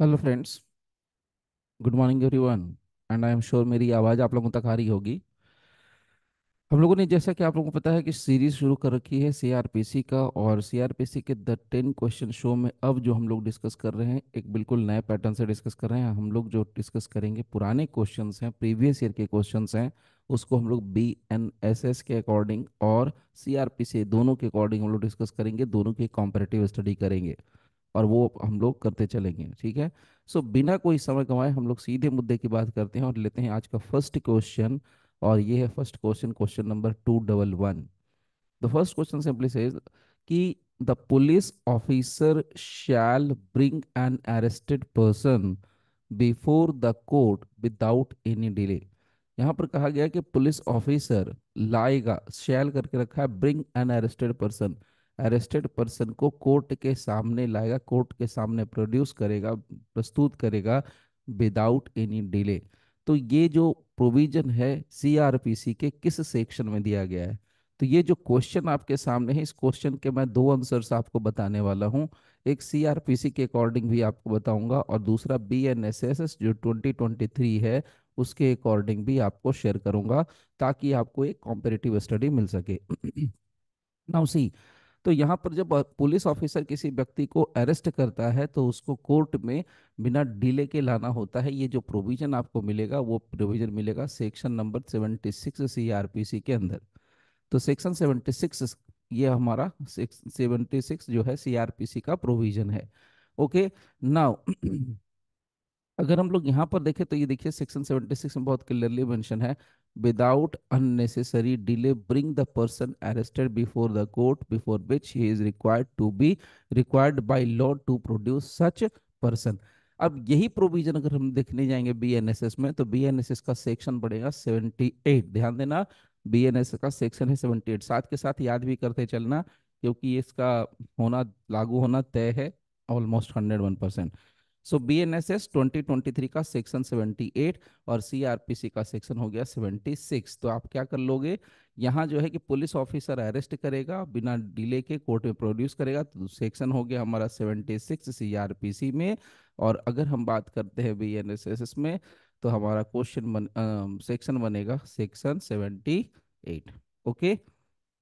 Hello friends good morning everyone and I am sure मेरी आवाज़ आप लोगों तक आ रही होगी। हम लोगों ने जैसा कि आप लोगों को पता है कि सीरीज़ शुरू कर रखी है सीआरपीसी का और सीआरपीसी के द टेन क्वेश्चन शो में अब जो हम लोग डिस्कस कर रहे हैं, एक बिल्कुल नए पैटर्न से डिस्कस कर रहे हैं। हम लोग जो डिस्कस करेंगे, पुराने क्वेश्चन हैं प्रीवियस ईयर के क्वेश्चन हैं, उसको हम लोग बी एन एस एस के अकॉर्डिंग और सी आर पी सी दोनों के अकॉर्डिंग हम लोग डिस्कस करेंगे, दोनों की कंपैरेटिव स्टडी करेंगे। और वो हम लोग करते चलेंगे ठीक है? सो so, बिना कोई समय गंवाए हम लोग सीधे मुद्दे की बात करते हैं और लेते हैं आज का फ़र्स्ट क्वेश्चन और ये है first question question number two double one the first question simply says कि the police officer shall bring an arrested person before the court without any delay यहाँ पर कहा गया कि पुलिस ऑफिसर लाएगा शैल करके रखा है bring an arrested person arrested person को कोर्ट के सामने लाएगा कोर्ट के सामने प्रोड्यूस करेगा, प्रस्तुत करेगा विदाउट एनी डिले तो ये जो प्रोविज़न है सीआरपीसी के किस सेक्शन में दिया गया है? तो ये जो क्वेश्चन आपके सामने है, इस क्वेश्चन के मैं दो आंसर्स आपको बताने वाला हूँ। एक सीआरपीसी के अकॉर्डिंग भी आपको बताऊँगा और दूसरा बीएनएसएस जो 2023 है, उसके अकॉर्डिंग भी आपको शेयर करूँगा ताकि आपको एक कॉम्पिटिटिव स्टडी मिल सके। नाउ सी तो यहाँ पर जब पुलिस ऑफिसर किसी व्यक्ति को अरेस्ट करता है तो उसको कोर्ट में बिना डिले के लाना होता है। ये जो प्रोविज़न आपको मिलेगा, वो प्रोविज़न मिलेगा सेक्शन नंबर 76 सीआरपीसी के अंदर। तो सेक्शन 76 ये हमारा सेवेंटी सिक्स जो है सीआरपीसी का प्रोविज़न है। ओके, नाउ अगर हम लोग यहाँ पर देखें तो ये देखिए सेक्शन 76 में बहुत क्लियरली मेंशन है without unnecessary delay bring the person arrested before the court before which he is required to be required by law to produce such person अब यही प्रोविज़न अगर हम देखने जाएँगे बीएनएसएस में तो बीएनएसएस का सेक्शन बढ़ेगा 78 ध्यान देना बीएनएसएस का सेक्शन है 78 साथ के साथ याद भी करते चलना, क्योंकि इसका होना, लागू होना तय है almost hundred one percent so B N S S twenty twenty three का सेक्शन सेवेंटी एट और सी आर पी सी का सेक्शन हो गया सेवेंटी सिक्स तो आप क्या कर लोगे? यहाँ जो है कि पुलिस ऑफिसर अरेस्ट करेगा, बिना डिले के कोर्ट में प्रोड्यूस करेगा तो सेक्शन हो गया हमारा seventy six C R P C में। और अगर हम बात करते हैं B N S S S में तो हमारा क्वेश्चन बन सेक्शन बनेगा सेक्शन सेवेंटी एट ओके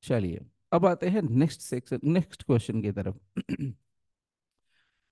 चलिए, अब आते हैं नेक्स्ट सेक्शन नेक्स्ट क्वेश्चन की तरफ़।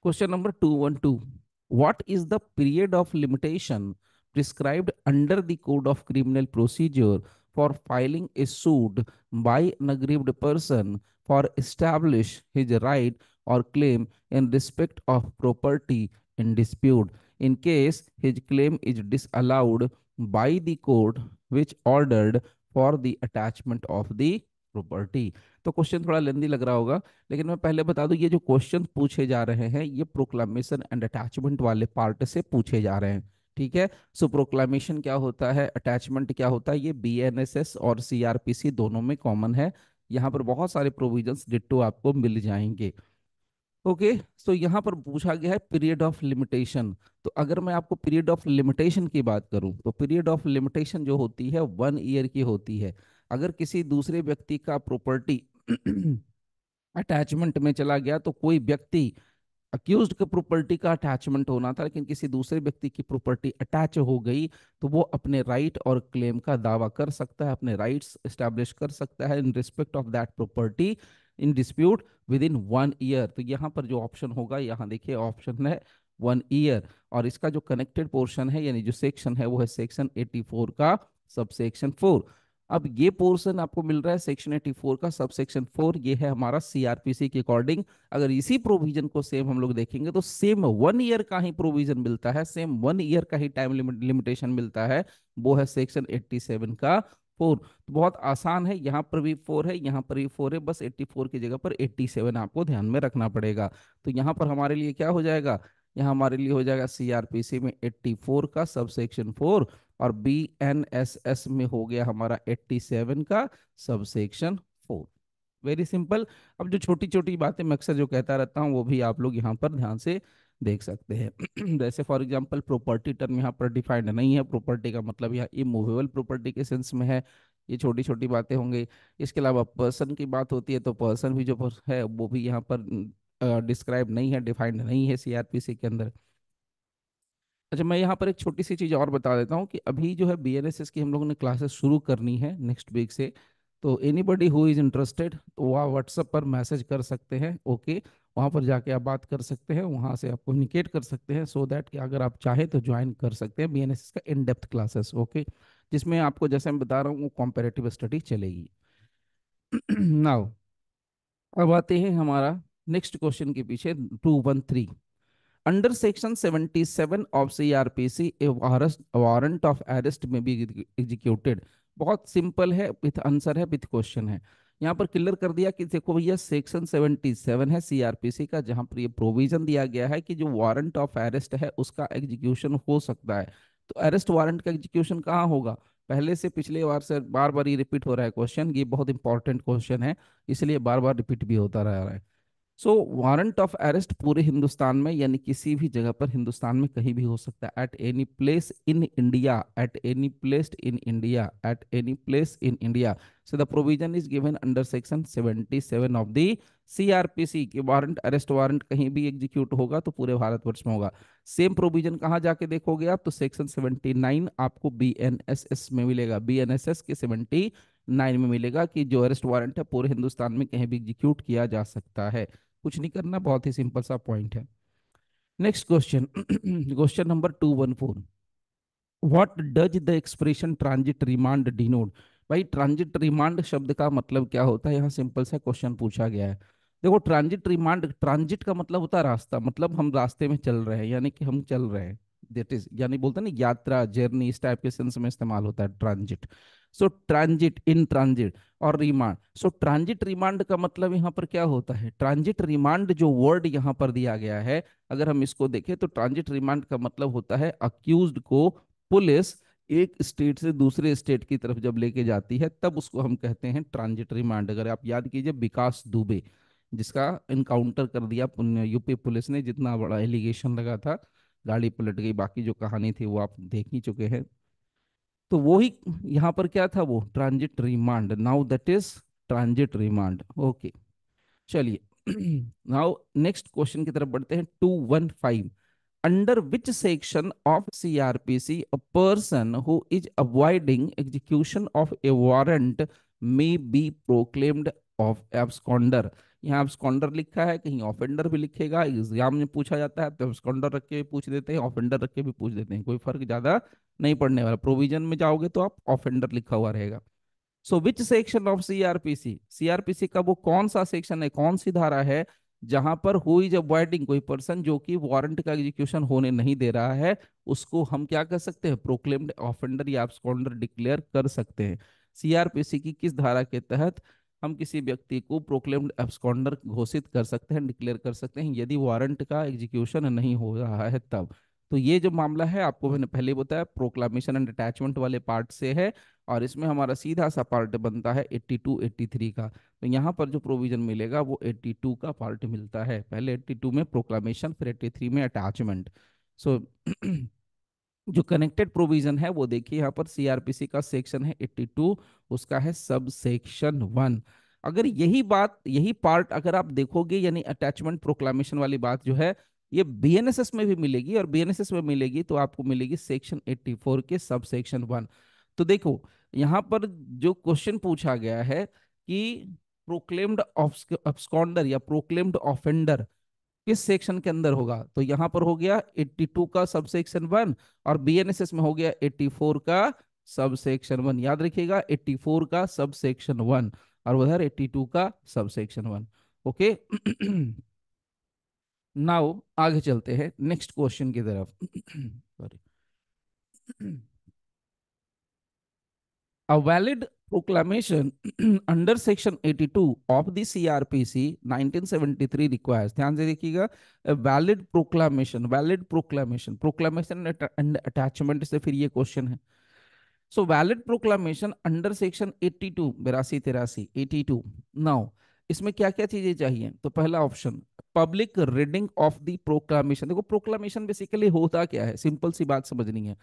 Question number two one 212. What is the period of limitation prescribed under the Code of Criminal Procedure for filing a suit by an aggrieved person for establish his right or claim in respect of property in dispute in case his claim is disallowed by the court which ordered for the attachment of the property तो question थोड़ा lengthy लग रहा होगा, लेकिन मैं पहले बता दूँ, ये जो क्वेश्चन पूछे जा रहे हैं, ये प्रोक्लामेशन एंड अटैचमेंट वाले पार्ट से पूछे जा रहे हैं, ठीक है? सो प्रोक्लामेशन क्या होता है? अटैचमेंट क्या होता है? ये बीएनएसएस और सीआरपीसी दोनों में कॉमन है। यहाँ पर बहुत सारे प्रोविजंस डिट्टो आपको मिल जाएँगे। ओके सो so यहाँ पर पूछा गया है पीरियड ऑफ़ लिमिटेशन तो अगर मैं आपको पीरियड ऑफ़ लिमिटेशन की बात करूँ तो पीरियड ऑफ़ लिमिटेशन जो होती है वन ईयर की होती है। अगर किसी दूसरे व्यक्ति का प्रॉपर्टी अटैचमेंट में चला गया तो कोई व्यक्ति अक्यूज के प्रॉपर्टी का अटैचमेंट होना था, लेकिन किसी दूसरे व्यक्ति की प्रॉपर्टी अटैच हो गई तो वो अपने राइट और क्लेम का दावा कर सकता है, अपने राइट्स एस्टैब्लिश कर सकता है in respect of that property in dispute within one year तो यहाँ पर जो ऑप्शन होगा, यहाँ देखिए ऑप्शन है वन ईयर और इसका जो कनेक्टेड पोर्शन है, यानी जो सेक्शन है, वो है सेक्शन 84 का सब सेक्शन फोर अब ये पोर्शन आपको मिल रहा है सेक्शन 84 का सब सेक्शन फोर ये है हमारा सीआरपीसी के अकॉर्डिंग अगर इसी प्रोविज़न को सेम हम लोग देखेंगे तो सेम वन ईयर का ही प्रोविज़न मिलता है सेम वन ईयर का ही टाइम लिमिटेशन मिलता है, वो है सेक्शन 87 का फोर तो बहुत आसान है, यहाँ पर भी फोर है, यहाँ पर भी फोर है, बस 84 की जगह पर 87 आपको ध्यान में रखना पड़ेगा। तो यहाँ पर हमारे लिए क्या हो जाएगा? यहाँ हमारे लिए हो जाएगा सीआरपीसी में 84 का सब सेक्शन फोर और बी एन एस एस में हो गया हमारा 87 का sub section four very simple अब जो छोटी छोटी बातें मैं अक्सर जो कहता रहता हूँ, वो भी आप लोग यहाँ पर ध्यान से देख सकते हैं। जैसे फॉर एग्जांपल प्रॉपर्टी टर्म यहाँ पर डिफाइंड नहीं है। प्रॉपर्टी का मतलब यहाँ इमूवेबल प्रॉपर्टी के सेंस में है। ये छोटी छोटी बातें होंगी। इसके अलावा पर्सन की बात होती है तो पर्सन भी जो है, वो भी यहाँ पर डिस्क्राइब नहीं है डिफाइंड नहीं है सीआरपीसी के अंदर। अच्छा मैं यहाँ पर एक छोटी सी चीज़ और बता देता हूँ कि अभी जो है बीएनएसएस की हम लोगों ने क्लासेस शुरू करनी है नेक्स्ट वीक से। तो एनीबडी हु इज़ इंटरेस्टेड तो वह व्हाट्सएप पर मैसेज कर सकते हैं, ओके? वहाँ पर जाके आप बात कर सकते हैं, वहाँ से आप कम्युनिकेट कर सकते हैं सो so दैट कि अगर आप चाहें तो ज्वाइन कर सकते हैं बीएनएसएस का इन डेप्थ क्लासेस ओके? जिसमें आपको, जैसे मैं बता रहा हूँ, वो कॉम्पेरेटिव स्टडी चलेगी। नाउ अब आते हैं हमारा नेक्स्ट क्वेश्चन के पीछे two one three under section 77 of CRPC a warrant of arrest may be executed बहुत सिंपल है विथ आंसर है विथ क्वेश्चन है। यहाँ पर क्लियर कर दिया कि देखो भैया सेक्शन 77 है सीआरपीसी का, जहाँ पर ये प्रोविज़न दिया गया है कि जो वारंट ऑफ़ अरेस्ट है, उसका एग्जीक्यूशन हो सकता है। तो अरेस्ट वारंट का एग्जीक्यूशन कहाँ होगा? पहले से पिछले बार से बार बार ये रिपीट हो रहा है क्वेश्चन ये बहुत इंपॉर्टेंट क्वेश्चन है, इसलिए बार बार रिपीट भी होता रह रहा है। सो वारंट ऑफ़ अरेस्ट पूरे हिंदुस्तान में, यानी किसी भी जगह पर हिंदुस्तान में कहीं भी हो सकता है। At any place in India at any place in India at any place in India so the provision is given under section 77 of the CRPC कि वारंट अरेस्ट वारंट कहीं भी एग्जीक्यूट होगा तो पूरे भारतवर्ष में होगा। सेम प्रोविज़न कहाँ जाके देखोगे आप? तो सेक्शन 79 आपको बीएनएसएस में मिलेगा। बीएनएसएस के 79 में मिलेगा कि जो अरेस्ट वारंट है, पूरे हिंदुस्तान में कहीं भी एग्जीक्यूट किया जा सकता है। कुछ नहीं करना, बहुत ही सिंपल सा पॉइंट है। Next question question number two one four what does the expression transit remand denote भाई ट्रांजिट रिमांड शब्द का मतलब क्या होता है? यहाँ सिंपल सा क्वेश्चन पूछा गया है। देखो ट्रांजिट रिमांड ट्रांजिट का मतलब होता है रास्ता। मतलब हम रास्ते में चल रहे हैं, यानी कि हम चल रहे हैं। दैट इज़ यानी बोलते हैं ना, यात्रा जर्नी इस टाइप के सेंस में इस्तेमाल होता है transit so transit in transit और रिमांड सो ट्रांजिट रिमांड का मतलब यहाँ पर क्या होता है? ट्रांजिट रिमांड जो वर्ड यहाँ पर दिया गया है, अगर हम इसको देखें तो ट्रांजिट रिमांड का मतलब होता है अक्यूज को पुलिस एक स्टेट से दूसरे स्टेट की तरफ़ जब लेके जाती है, तब उसको हम कहते हैं ट्रांजिट रिमांड अगर आप याद कीजिए विकास दुबे, जिसका इनकाउंटर कर दिया यूपी पुलिस ने जितना बड़ा एलिगेशन लगा था गाड़ी पलट गई, बाकी जो कहानी थी वो आप देख ही चुके हैं। तो वो ही, यहाँ पर क्या था वो? Transit remand. Now that is transit remand. Okay, चलिए। नाउ नेक्स्ट क्वेश्चन की तरफ़ बढ़ते हैं। Two one five. Under which section of CRPC a person who is avoiding execution of a warrant may be proclaimed of absconder? यहाँ absconder लिखा है, कहीं offender भी लिखेगा एग्ज़ाम में पूछा जाता है तो एब्सकॉन्डर रख के भी पूछ देते हैं ऑफेंडर रख के भी पूछ देते हैं, कोई फ़र्क ज़्यादा नहीं पड़ने वाला। प्रोविज़न में जाओगे तो आप ऑफेंडर लिखा हुआ रहेगा। So which section of CRPC CRPC का वो कौन सा सेक्शन है, कौन सी धारा है, जहाँ पर हुई जब अवॉइडिंग कोई पर्सन जो कि वारंट का एग्जीक्यूशन होने नहीं दे रहा है, उसको हम क्या कर सकते हैं प्रोक्लेम्ड ऑफेंडर या एब्सकॉन्डर डिक्लेयर कर सकते हैं। सीआरपीसी की किस धारा के तहत हम किसी व्यक्ति को प्रोक्लेम्ड एब्सकॉन्डर घोषित कर सकते हैं डिक्लेयर कर सकते हैं यदि वारंट का एग्जीक्यूशन नहीं हो रहा है तब। तो ये जो मामला है आपको मैंने पहले बताया प्रोक्लामेशन एंड अटैचमेंट वाले पार्ट से है और इसमें हमारा सीधा सा पार्ट बनता है 82 83 का। तो यहाँ पर जो प्रोविज़न मिलेगा वो 82 का पार्ट मिलता है। पहले 82 में प्रोक्लामेशन फिर 83 में अटैचमेंट सो so, जो कनेक्टेड प्रोविज़न है, वो देखिए यहाँ पर सीआरपीसी का सेक्शन है 82 उसका है सब सेक्शन वन अगर यही बात, यही पार्ट अगर आप देखोगे, यानी अटैचमेंट प्रोक्लामेशन वाली बात जो है, ये बीएनएसएस में भी मिलेगी और बीएनएसएस में मिलेगी तो आपको मिलेगी सेक्शन 84 के सब सेक्शन वन तो देखो, यहाँ पर जो क्वेश्चन पूछा गया है कि प्रोक्लेम्ड ऑब्सकॉन्डर या प्रोक्लेम्ड ऑफेंडर किस सेक्शन के अंदर होगा? तो यहाँ पर हो गया 82 का सब सेक्शन वन और बीएनएसएस में हो गया 84 का सब सेक्शन वन याद रखिएगा 84 का सब सेक्शन वन और उधर 82 का sub section one okay now आगे चलते हैं नेक्स्ट क्वेश्चन की तरफ़। Sorry uh valid proclamation under section 82 of the CRPC 1973 requires, ध्यान से देखिएगा valid proclamation valid proclamation proclamation and attachment से फिर ये क्वेश्चन है। So valid proclamation under section 82 बेरासी तिरासी 82 नाउ इसमें क्या क्या चीज़ें चाहिए? तो पहला option public reading of the proclamation देखो प्रोक्लामेशन बेसिकली होता क्या है? सिंपल सी बात समझनी है।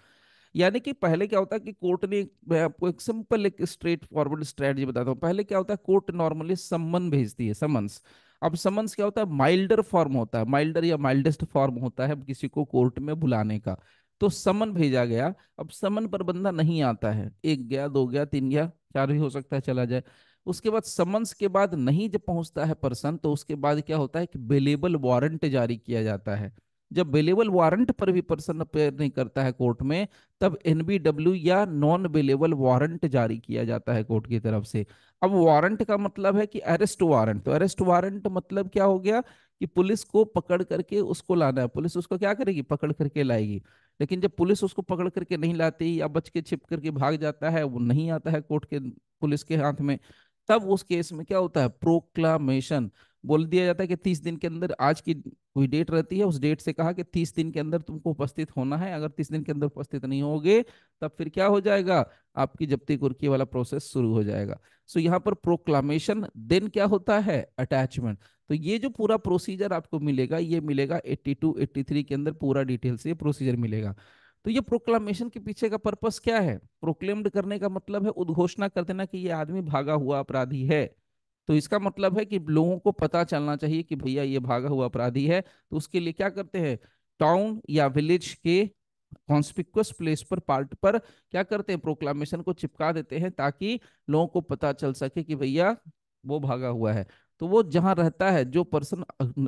यानी कि पहले क्या होता है कि कोर्ट ने, मैं आपको एक सिंपल एक स्ट्रेट फॉरवर्ड स्ट्रेटजी बताता हूँ पहले क्या होता है, कोर्ट नॉर्मली सम्मन भेजती है, समन्स। अब समन्स क्या होता है, माइल्डर फॉर्म होता है, माइल्डर या माइल्डेस्ट फॉर्म होता है किसी को कोर्ट में बुलाने का। तो समन भेजा गया, अब समन पर बंदा नहीं आता है। एक गया, दो गया, तीन गया, चार भी हो सकता है, चला जाए। उसके बाद समन्स के बाद नहीं जब पहुँचता है पर्सन तो उसके बाद क्या होता है कि बेलेबल वारंट जारी किया जाता है। जब बेलेबल वारंट पर भी पर्सन अपेयर नहीं करता है कोर्ट में, तब एनबीडब्ल्यू या नॉन बेलेबल वारंट जारी किया जाता है कोर्ट की तरफ़ से। अब वारंट का मतलब है कि अरेस्ट वारंट तो अरेस्ट वारंट मतलब क्या हो गया कि पुलिस को पकड़ करके उसको लाना है। पुलिस उसको क्या करेगी? पकड़ करके लाएगी। लेकिन जब पुलिस उसको पकड़ करके नहीं लाती या बच के छिप करके भाग जाता है, वो नहीं आता है कोर्ट के, पुलिस के हाथ में, तब उस केस में क्या होता है? प्रोक्लामेशन बोल दिया जाता है कि तीस दिन के अंदर आज की कोई डेट रहती है, उस डेट से कहा कि तीस दिन के अंदर तुमको उपस्थित होना है। अगर तीस दिन के अंदर उपस्थित नहीं होगे, तब फिर क्या हो जाएगा? आपकी जब्ती कुर्की वाला प्रोसेस शुरू हो जाएगा। सो यहाँ पर प्रोक्लामेशन देन क्या होता है? अटैचमेंट तो ये जो पूरा प्रोसीजर आपको मिलेगा, ये मिलेगा 82 83 के अंदर पूरा डिटेल से प्रोसीजर मिलेगा। तो ये प्रोक्लामेशन के पीछे का पर्पस क्या है? प्रोक्लेम्ड करने का मतलब है उद्घोषणा कर देना कि ये आदमी भागा हुआ अपराधी है। तो इसका मतलब है कि लोगों को पता चलना चाहिए कि भैया ये भागा हुआ अपराधी है तो उसके लिए क्या करते हैं? टाउन या विलेज के कॉन्स्पिक्वस प्लेस पर पार्ट पर क्या करते हैं? प्रोक्लामेशन को चिपका देते हैं ताकि लोगों को पता चल सके कि भैया वो भागा हुआ है। तो वो जहाँ रहता है, जो पर्सन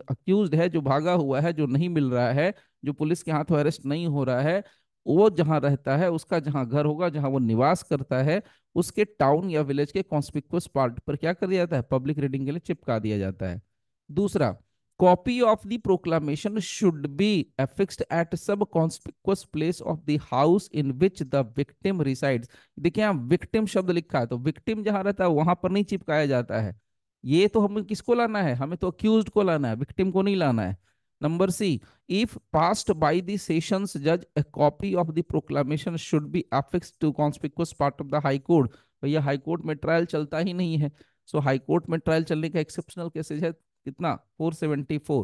अक्यूज है, जो भागा हुआ है, जो नहीं मिल रहा है, जो पुलिस के हाथों अरेस्ट नहीं हो रहा है वो जहाँ रहता है, उसका जहाँ घर होगा, जहाँ वो निवास करता है, उसके टाउन या विलेज के कॉन्स्पिक्वस पार्ट पर क्या कर दिया जाता है? पब्लिक रीडिंग के लिए चिपका दिया जाता है। दूसरा, copy of the proclamation should be affixed at some conspicuous place of the house in which the victim resides. देखिए, यहाँ विक्टिम शब्द लिखा है तो विक्टिम जहाँ रहता है, वहाँ पर नहीं चिपकाया जाता है। ये तो हमें किसको लाना है? हमें तो अक्यूज को लाना है, विक्टिम को नहीं लाना है। Number C if passed by the sessions, judge, a copy of the proclamation should be affixed to conspicuous part of the high court. भैया हाई कोर्ट में ट्रायल चलता ही नहीं है। सो हाई कोर्ट में ट्रायल चलने का एक्सेप्शनल केसेज है कितना? 474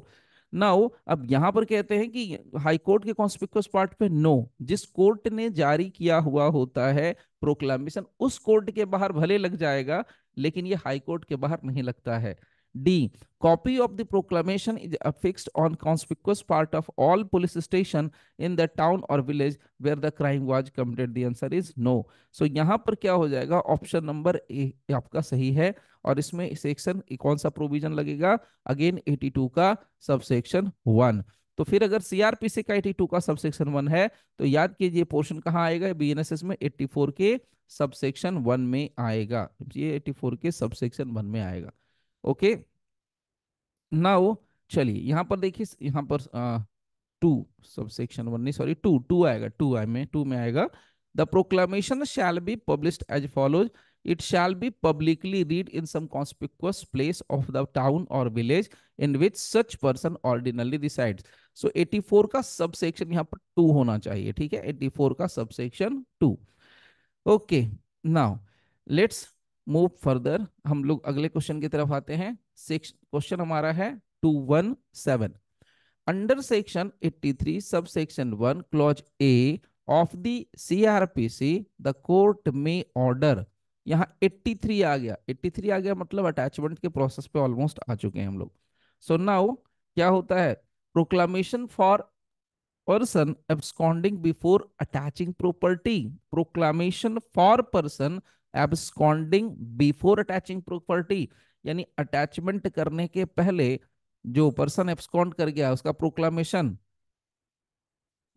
नाउ अब यहाँ पर कहते हैं कि हाई कोर्ट के कॉन्स्पिक्यूस पार्ट पे नो जिस कोर्ट ने जारी किया हुआ होता है प्रोक्लामेशन उस कोर्ट के बाहर भले लग जाएगा, लेकिन ये हाई कोर्ट के बाहर नहीं लगता है। D. Copy of the proclamation is affixed on conspicuous part of all police station in the town or village where the crime was committed. The answer is no. So, यहाँ पर क्या हो जाएगा ऑप्शन नंबर ए आपका सही है और इसमें सेक्शन कौन सा प्रोविज़न लगेगा अगेन 82 का सब सेक्शन तो फिर अगर सीआरपीसी का 82 का सब सेक्शन है तो याद कीजिए पोर्शन कहाँ आएगा बीएनएसएस में 84 के सब सेक्शन में आएगा ये 84 के सब सेक्शन वन में आएगा ओके? नाउ, चलिए, यहाँ पर देखिए यहाँ पर टू सब सेक्शन वन, नहीं, सॉरी, टू टू आएगा, टू आई में, टू में आएगा। The proclamation shall be published as follows it shall be publicly read in some conspicuous place of the town or village in which such person ordinarily resides so 84 का subsection यहाँ पर to होना चाहिए, ठीक है? 84 का subsection two. Okay, now, let's move further हम लोग अगले क्वेश्चन की तरफ़ आते हैं। क्वेश्चन हमारा है two one seven under section 83 sub section one clause A of the CRPC the court may order यहाँ 83 आ गया। 83 आ गया मतलब अटैचमेंट के प्रोसेस पे ऑलमोस्ट आ चुके हैं हम लोग। सो so नाउ क्या होता है? Proclamation for person absconding before attaching property. Proclamation for person absconding before attaching property यानी अटैचमेंट करने के पहले जो पर्सन एब्सकॉन्ड कर गया, उसका proclamation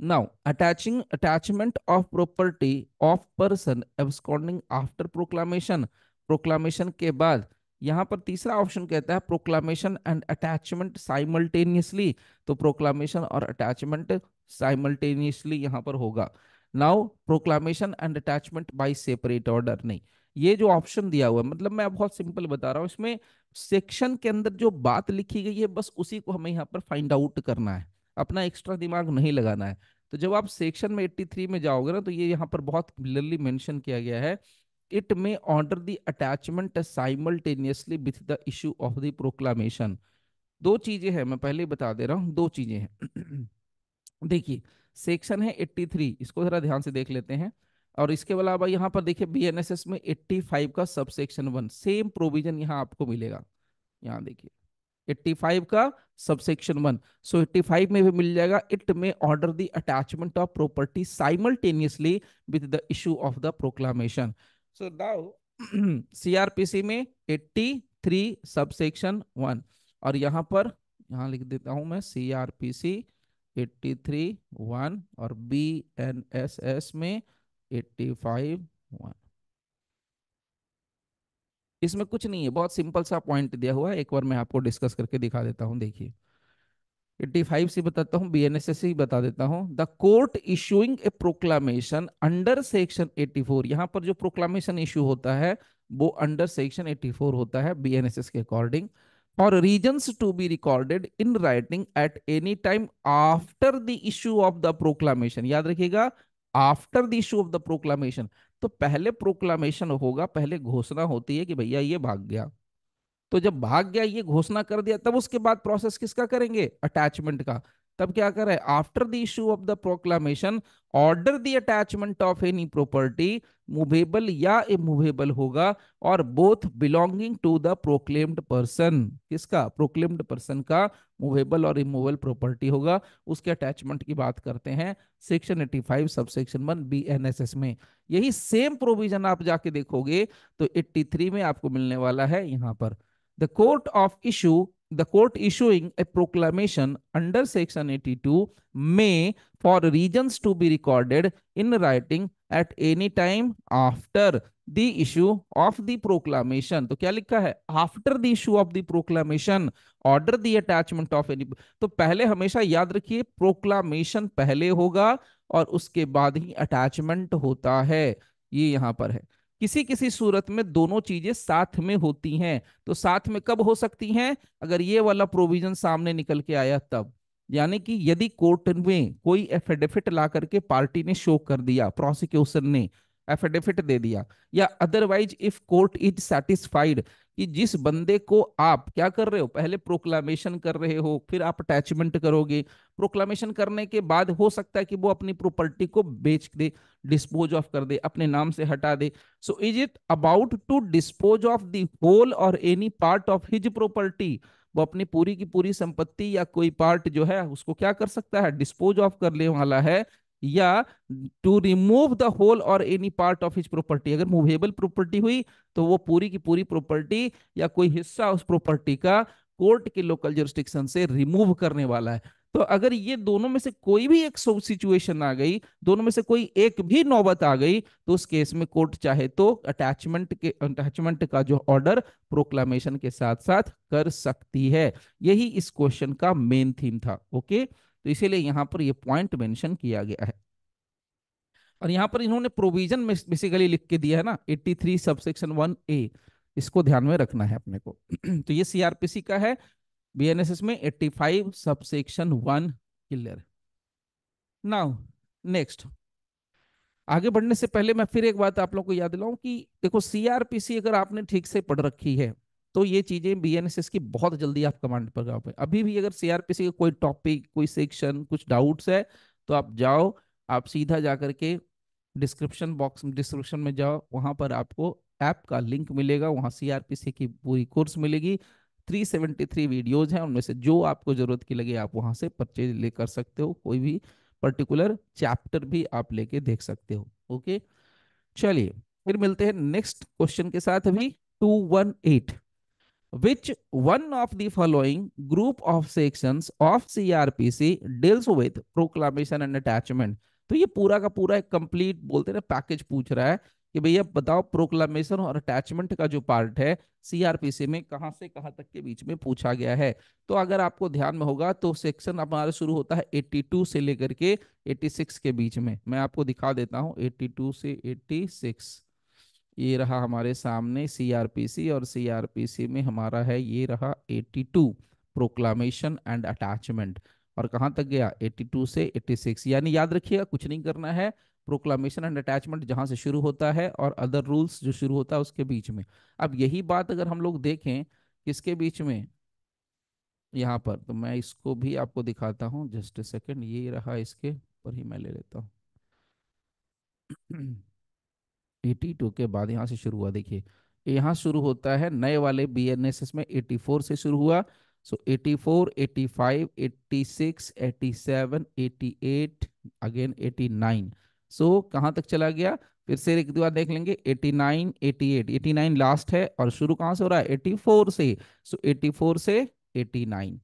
now attaching attachment of property of person absconding after proclamation proclamation के बाद, यहाँ पर तीसरा ऑप्शन कहता है प्रोक्लामेशन एंड अटैचमेंट साइमल्टेनियसली तो प्रोक्लामेशन और अटैचमेंट साइमल्टेनियसली यहाँ पर होगा। Now proclamation and attachment by separate order नहीं। ये जो ऑप्शन दिया हुआ है मतलब मैं बहुत सिंपल बता रहा हूँ, इसमें सेक्शन के अंदर जो बात लिखी गई है, बस उसी को हमें यहाँ पर फाइंड आउट करना है। अपना एक्स्ट्रा दिमाग नहीं लगाना है। तो जब आप सेक्शन में 83 में जाओगे ना तो ये यहाँ पर बहुत क्लियरली मेंशन किया गया है। It may order the attachment simultaneously with the issue of the proclamation दो चीज़ें हैं, मैं पहले बता दे रहा हूँ, दो चीज़ें हैं। देखिए सेक्शन है 83 इसको जरा ध्यान से देख लेते हैं। और इसके अलावा यहाँ पर देखिए बीएनएसएस में 85 का sub section one same provision यहाँ आपको मिलेगा। यहाँ देखिए 85 का सबसेक्शन वन सो 85 में भी मिल जाएगा। It may order the attachment of property simultaneously with the issue of the proclamation so now CrPC में 83 सबसेक्शन वन और यहाँ पर, यहाँ लिख देता हूँ मैं सीआरपीसी 83 वन और बी एन एस एस में 85 वन इसमें कुछ नहीं है, बहुत सिंपल सा पॉइंट दिया हुआ है, एक बार मैं आपको डिस्कस करके दिखा देता हूँ, देखिए। 85 से बताता हूँ बीएनएसएस से ही बता देता हूँ। The court issuing a proclamation under section 84 यहाँ पर जो प्रोक्लामेशन इशू होता है, वो अंडर सेक्शन 84 होता है बीएनएसएस के according for reasons to be recorded in writing at any time after the issue of the proclamation याद रखिएगा after the issue of the proclamation तो पहले प्रोक्लामेशन होगा, पहले घोषणा होती है कि भैया ये भाग गया। तो जब भाग गया, ये घोषणा कर दिया, तब उसके बाद प्रोसेस किसका करेंगे? अटैचमेंट का। तब क्या करे? After the issue of the proclamation order the attachment of any property movable या इमूवेबल होगा, और both belonging to the proclaimed person किसका? प्रोक्लेम्ड पर्सन का मूवेबल और इमूवेबल प्रॉपर्टी होगा। उसके अटैचमेंट की बात करते हैं section 85 subsection one B N S S में। यही सेम प्रोविज़न आप जाके देखोगे तो 83 में आपको मिलने वाला है यहाँ पर। The court of issue the court issuing a proclamation under section 82 may for regions to be recorded in writing at any time after the issue of the proclamation तो क्या लिखा है after the issue of the proclamation order the attachment of any तो पहले हमेशा याद रखिए proclamation पहले होगा और उसके बाद ही अटैचमेंट होता है ये यहाँ पर है किसी किसी सूरत में दोनों चीज़ें साथ में होती हैं तो साथ में कब हो सकती हैं? अगर ये वाला प्रोविज़न सामने निकल के आया तब। यानी कि यदि कोर्ट में कोई एफिडेविट ला करके पार्टी ने शो कर दिया प्रोसिक्यूशन ने एफिडेविट दे दिया। या otherwise if court is satisfied कि जिस बंदे को आप क्या कर रहे हो? पहले प्रोक्लामेशन कर रहे हो, फिर आप अटैचमेंट करोगे। प्रोक्लामेशन करने के बाद हो सकता है कि वो अपनी प्रॉपर्टी को बेच दे डिस्पोज ऑफ़ कर दे, अपने नाम से हटा दे। So is it about to dispose of the whole or any part of his property वो अपनी पूरी की पूरी संपत्ति या कोई पार्ट जो है, उसको क्या कर सकता है? डिस्पोज ऑफ़ कर ले वाला है। या to remove the whole or any part of his property अगर मूवेबल प्रॉपर्टी हुई तो वो पूरी की पूरी प्रॉपर्टी या कोई हिस्सा उस प्रॉपर्टी का कोर्ट के लोकल जुरिस्डिक्शन से रिमूव करने वाला है। तो अगर ये दोनों में से कोई भी एक सिचुएशन आ गई, दोनों में से कोई एक भी नौबत आ गई तो उस केस में कोर्ट चाहे तो अटैचमेंट के अटैचमेंट का जो ऑर्डर प्रोक्लामेशन के साथ साथ कर सकती है। यही इस क्वेश्चन का मेन थीम था ओके तो इसीलिए यहाँ पर ये पॉइंट मेंशन किया गया है। और यहाँ पर इन्होंने प्रोविज़न बेसिकली लिख के दिया है ना 83 सबसेक्शन 1 ए इसको ध्यान में रखना है अपने को। तो ये सीआरपीसी का है बीएनएसएस में 85 सबसेक्शन 1 क्लियर नाउ नेक्स्ट आगे बढ़ने से पहले मैं फिर एक बात आप लोगों को याद दिलाऊं कि देखो सीआरपीसी अगर आपने ठीक से पढ़ रखी है तो ये चीज़ें बीएनएसएस की बहुत जल्दी आप कमांड पर गाओ अभी भी अगर सीआरपीसी का कोई टॉपिक कोई सेक्शन कुछ डाउट्स है तो आप जाओ, आप सीधा जा करके डिस्क्रिप्शन बॉक्स डिस्क्रिप्शन में जाओ, वहाँ पर आपको ऐप का लिंक मिलेगा, वहाँ सीआरपीसी की पूरी कोर्स मिलेगी। 373 वीडियोज़ हैं, उनमें से जो आपको ज़रूरत की लगे, आप वहाँ से परचेज ले कर सकते हो। कोई भी पर्टिकुलर चैप्टर भी आप लेके देख सकते हो ओके चलिए, फिर मिलते हैं नेक्स्ट क्वेश्चन के साथ अभी। 218 which one of the following group of sections of CRPC deals with proclamation and attachment? तो ये पूरा का पूरा एक कंप्लीट बोलते ना पैकेज पूछ रहा है कि भैया बताओ प्रोक्लामेशन और अटैचमेंट का जो पार्ट है सीआरपीसी में कहाँ से कहाँ तक के बीच में पूछा गया है? तो अगर आपको ध्यान में होगा तो सेक्शन हमारा शुरू होता है 82 से लेकर के 86 के बीच में। मैं आपको दिखा देता हूँ 82 से 86 ये रहा हमारे सामने सीआरपीसी और सीआरपीसी में हमारा है, ये रहा 82 प्रोक्लामेशन एंड अटैचमेंट और कहाँ तक गया? 82 से 86 यानी याद रखिएगा, कुछ नहीं करना है। प्रोक्लामेशन एंड अटैचमेंट जहाँ से शुरू होता है और अदर रूल्स जो शुरू होता है उसके बीच में। अब यही बात अगर हम लोग देखें, किसके बीच में? यहाँ पर। तो मैं इसको भी आपको दिखाता हूँ। जस्ट सेकेंड, ये रहा इसके। पर ही मैं ले लेता हूँ। 82 के बाद यहाँ से शुरू हुआ। देखिए, यहाँ शुरू होता है नए वाले बी एन एस एस में 84 से शुरू हुआ। सो 84 85 86 87 88 अगेन 89 सो कहाँ तक चला गया? फिर से एक दो बार देख लेंगे। 89 88 89 लास्ट है और शुरू कहाँ से हो रहा है? 84 से। सो so 84 से 89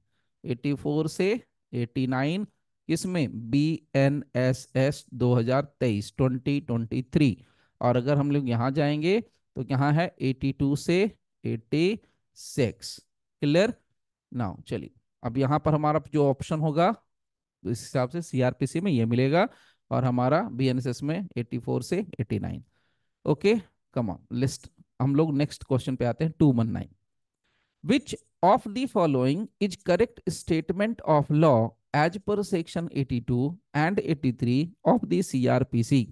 84 से 89 किसमें बी एन एस एस दो हज़ार तेईस ट्वेंटी ट्वेंटी थ्री और अगर हम लोग यहाँ जाएँगे तो यहाँ है 82 से 86 क्लियर नाउ चलिए, अब यहाँ पर हमारा जो ऑप्शन होगा तो इस हिसाब से सीआरपीसी में ये मिलेगा और हमारा बीएनएसएस में 84 से 89 ओके कम ऑन लिस्ट हम लोग नेक्स्ट क्वेश्चन पे आते हैं two one nine which of the following is correct statement of law as per section 82 and 83 of the CrPC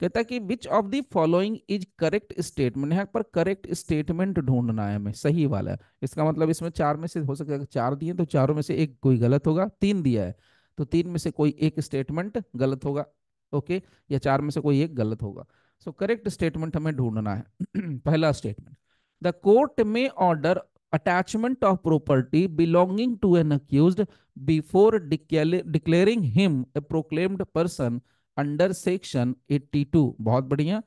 कहता है कि which of the following is correct statement यहाँ पर करेक्ट स्टेटमेंट ढूंढना है हमें, सही वाला है। इसका मतलब इसमें चार में से हो सकता है चार दिए तो चारों में से एक कोई गलत होगा, तीन दिया है तो तीन में से कोई एक स्टेटमेंट गलत होगा ओके या चार में से कोई एक गलत होगा। सो करेक्ट स्टेटमेंट हमें ढूंढना है। पहला statement the court may order attachment of property belonging to an accused before declaring him a proclaimed person under section 82 बहुत बढ़िया।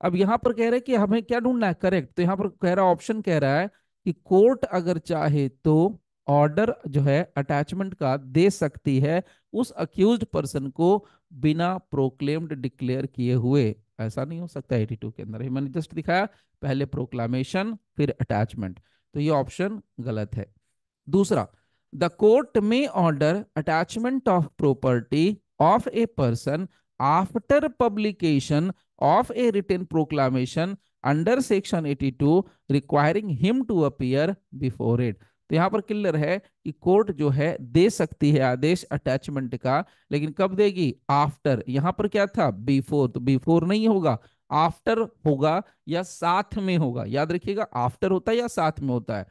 अब यहाँ पर कह रहे हैं कि हमें क्या ढूंढना है? करेक्ट। तो यहाँ पर कह रहा, ऑप्शन कह रहा है कि कोर्ट अगर चाहे तो ऑर्डर जो है, अटैचमेंट का दे सकती है उस अक्यूज पर्सन को बिना प्रोक्लेम्ड डिक्लेयर किए हुए। ऐसा नहीं हो सकता 82 के अंदर। मैंने जस्ट दिखाया, पहले प्रोक्लामेशन, फिर अटैचमेंट। तो ये ऑप्शन गलत है। दूसरा, the court may order attachment of property of a person after publication of a written proclamation under section 82 requiring him to appear before it तो यहाँ पर क्लियर है कि कोर्ट जो है दे सकती है आदेश अटैचमेंट का, लेकिन कब देगी? आफ्टर यहाँ पर क्या था? बिफोर तो बिफोर नहीं होगा। आफ्टर होगा या साथ में होगा? याद रखिएगा आफ्टर होता है या साथ में होता है।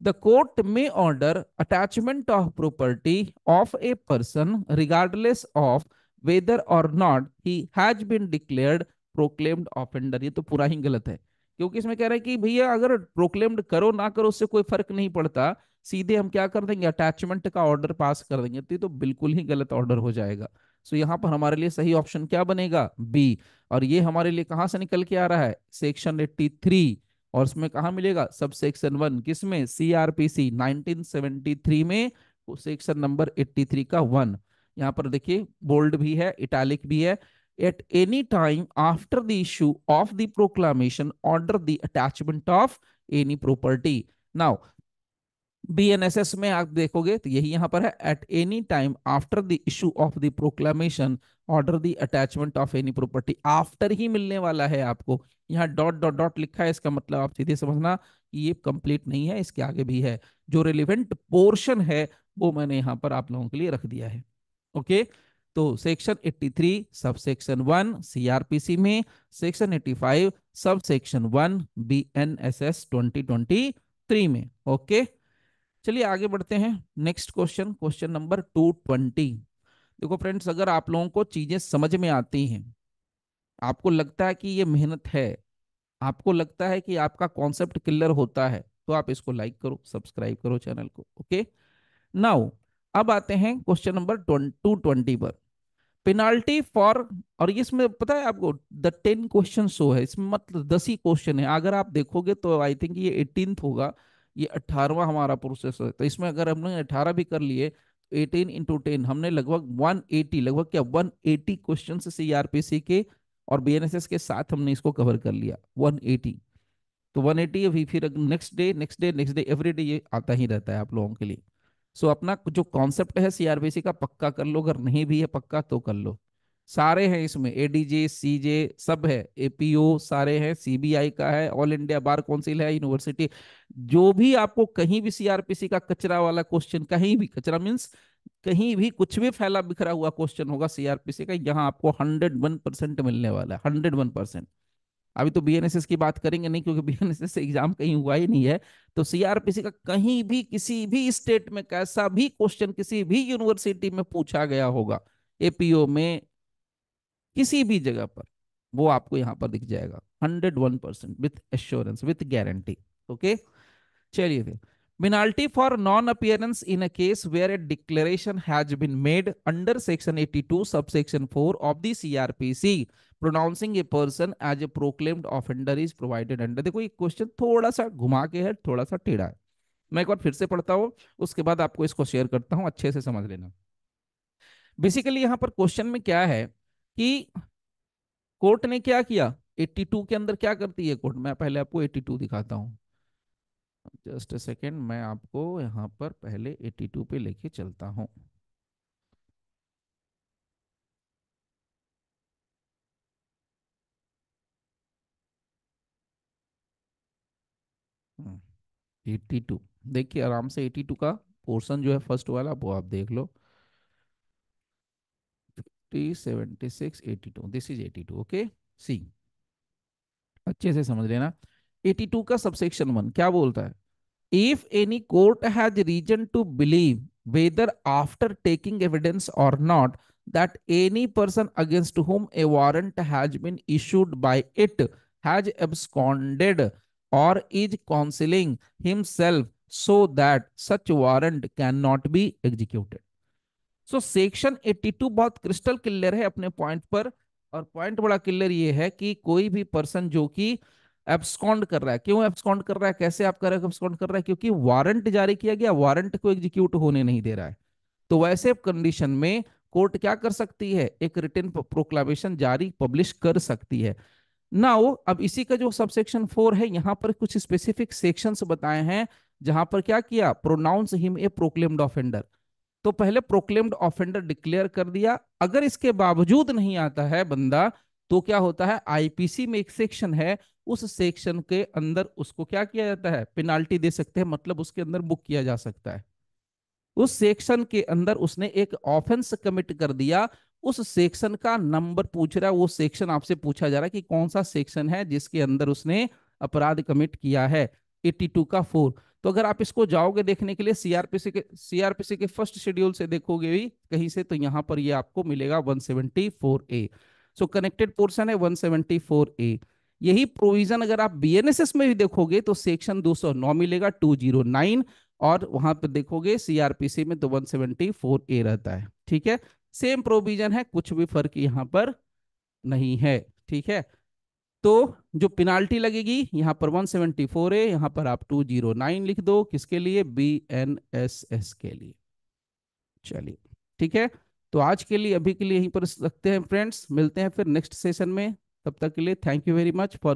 The court may order attachment of property of a person regardless of whether or not he has been declared proclaimed offender ये तो पूरा ही गलत है। क्योंकि इसमें कह रहा है कि भैया अगर प्रोक्लेम्ड करो ना करो उससे कोई फ़र्क नहीं पड़ता। सीधे हम क्या कर देंगे? अटैचमेंट का ऑर्डर पास कर देंगे। तो ये तो बिल्कुल ही गलत ऑर्डर हो जाएगा। सो so, यहाँ पर हमारे लिए सही ऑप्शन क्या बनेगा? बी और ये हमारे लिए कहाँ से निकल के आ रहा है? सेक्शन एट्टी थ्री और उसमें कहा मिलेगा? सब सेक्शन वन किसमें सीआरपीसी 1973 में सेक्शन नंबर 83 का वन यहाँ पर देखिए बोल्ड भी है इटैलिक भी है। At any time after the issue of the proclamation order the attachment of any property. Now BNSS में आप देखोगे तो यही यहाँ पर है at any time after the issue of the proclamation order the attachment of any property after ही मिलने वाला है आपको। यहाँ डॉट डॉट डॉट लिखा है, इसका मतलब आप सीधे समझना ये कंप्लीट नहीं है, इसके आगे भी है। जो रिलेवेंट पोर्शन है, वो मैंने यहाँ पर आप लोगों के लिए रख दिया है। ओके? तो section 83 sub section one CrPC में section 85 subsection one B N S S twenty twenty में, ओके? चलिए आगे बढ़ते हैं। Next question question number two twenty देखो फ्रेंड्स अगर आप लोगों को चीज़ें समझ में आती हैं, आपको लगता है कि ये मेहनत है, आपको लगता है कि आपका कॉन्सेप्ट क्लियर होता है तो आप इसको लाइक करो सब्सक्राइब करो चैनल को, ओके? नाउ अब आते हैं क्वेश्चन नंबर टू ट्वेंटी पर। पेनाल्टी फॉर और इसमें पता है आपको द टेन क्वेश्चन शो है, इसमें मतलब दस ही क्वेश्चन है। अगर आप देखोगे तो आई थिंक ये एटीन होगा, ये अट्ठारहवा हमारा प्रोसेस है। तो इसमें अगर हमने अठारह भी कर लिए एटीन इंटू टेन हमने लगभग वन एटी लगभग क्या one eighty question C R P C के और बी एन एस एस के साथ हमने इसको कवर कर लिया वन एटी तो वन एटी अभी फिर next day next day next day every day ये आता ही रहता है आप लोगों के लिए। सो अपना जो कॉन्सेप्ट है सीआरबीसी का पक्का कर लो, अगर नहीं भी है पक्का तो कर लो। सारे हैं इसमें एडीजे सीजे सब है। एपीओ सारे हैं सीबीआई का है ऑल इंडिया बार काउंसिल है यूनिवर्सिटी जो भी आपको कहीं भी सीआरपीसी का कचरा वाला क्वेश्चन कहीं भी कचरा मीन्स कहीं भी कुछ भी फैला बिखरा हुआ क्वेश्चन होगा सीआरपीसी का, यहाँ आपको हंड्रेड वन परसेंट मिलने वाला है हंड्रेड वन परसेंट अभी तो बीएनएसएस की बात करेंगे नहीं, क्योंकि बीएनएसएस एग्ज़ाम कहीं हुआ ही नहीं है। तो सीआरपीसी का कहीं भी, किसी भी स्टेट में, कैसा भी क्वेश्चन किसी भी यूनिवर्सिटी में पूछा गया होगा एपीओ में, किसी भी जगह पर, वो आपको यहाँ पर दिख जाएगा hundred one percent with assurance with guarantee okay चलिए फिर। Penalty for non-appearance in a case where a declaration has been made under section 82 subsection 4 of the CRPC pronouncing a person as a proclaimed offender is provided under. देखो, ये question थोड़ा सा घुमा के है थोड़ा सा टेढ़ा है। मैं एक बार फिर से पढ़ता हूँ, उसके बाद आपको इसको शेयर करता हूँ, अच्छे से समझ लेना। बेसिकली यहाँ पर क्वेश्चन में क्या है कि कोर्ट ने क्या किया? 82 के अंदर क्या करती है कोर्ट मैं पहले आपको 82 दिखाता हूँ। जस्ट सेकेंड मैं आपको यहाँ पर पहले 82 पे लेके चलता हूँ। एट्टी टू देखिए आराम से एटी टू का पोर्शन जो है फ़र्स्ट वाला वो आप देख लो fifty seventy six eighty two this is eighty two okay see अच्छे से समझ लेना एटी टू का सबसेक्शन वन क्या बोलता है if any court has reason to believe whether after taking evidence or not that any person against whom a warrant has been issued by it has absconded or is concealing himself so that such warrant cannot be executed? So section 82 बहुत crystal clear है अपने point पर, और point बड़ा clear ये है कि कोई भी पर्सन जो कि एब्सकॉन्ड कर रहा है। क्यों एब्सकॉन्ड कर रहा है? कैसे आप कर रहे हो एब्सकॉन्ड कर रहा है? क्योंकि वारंट जारी किया गया वारंट को एग्जीक्यूट होने नहीं दे रहा है। तो वैसे कंडीशन में कोर्ट क्या कर सकती है? एक रिटर्न प्रोक्लामेशन जारी पब्लिश कर सकती है। नाउ अब इसी का जो सबसेक्शन फोर है, यहाँ पर कुछ स्पेसिफिक सेक्शंस बताए हैं, जहाँ पर क्या किया? Pronounce him a proclaimed offender तो पहले प्रोक्लेम्ड ऑफेंडर डिक्लेयर कर दिया। अगर इसके बावजूद नहीं आता है बंदा तो क्या होता है? आईपीसी में एक सेक्शन है, उस सेक्शन के अंदर उसको क्या किया जाता है? पेनाल्टी दे सकते हैं मतलब उसके अंदर बुक किया जा सकता है। उस सेक्शन के अंदर उसने एक ऑफेंस कमिट कर दिया उस सेक्शन का नंबर पूछ रहा है, वो सेक्शन आपसे पूछा जा रहा है कि कौन सा सेक्शन है जिसके अंदर उसने अपराध कमिट किया है? 82 का फोर तो अगर आप इसको जाओगे देखने के लिए सीआरपीसी के सीआरपीसी के फ़र्स्ट शेड्यूल से देखोगे भी, कहीं से तो यहाँ पर ये आपको मिलेगा 174 ए सो कनेक्टेड पोर्शन है 174 ए यही प्रोविज़न अगर आप बीएनएसएस में भी देखोगे तो सेक्शन 209 मिलेगा 209 और वहाँ पर देखोगे सीआरपीसी में तो 174 ए रहता है. ठीक है? सेम प्रोविज़न है, कुछ भी फ़र्क यहाँ पर नहीं है, ठीक है? तो जो पेनाल्टी लगेगी, यहाँ पर 174 है, यहाँ पर आप 209 लिख दो, किसके लिए? बी एन एस एस के लिए। चलिए, ठीक है? तो आज के लिए, अभी के लिए यहीं पर रखते हैं फ्रेंड्स मिलते हैं फिर नेक्स्ट सेशन में, तब तक के लिए thank you very much for